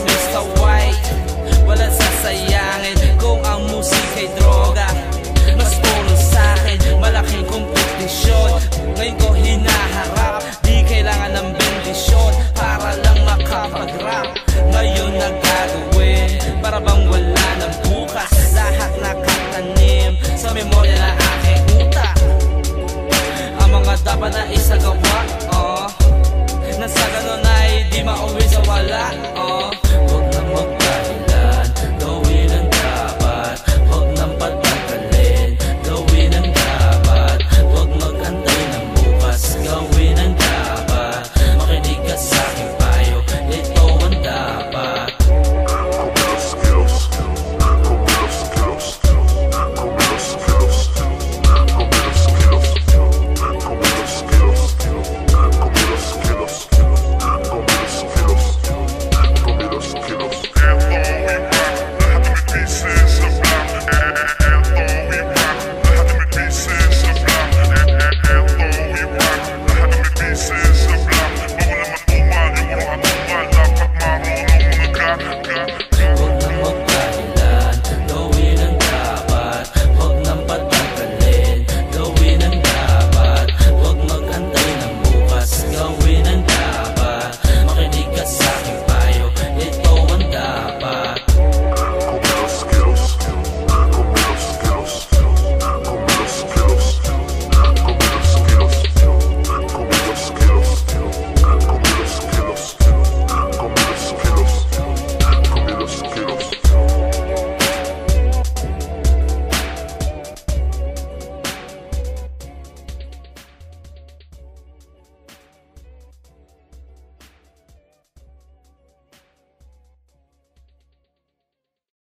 it's Hawaii wala sasayang lot of oh.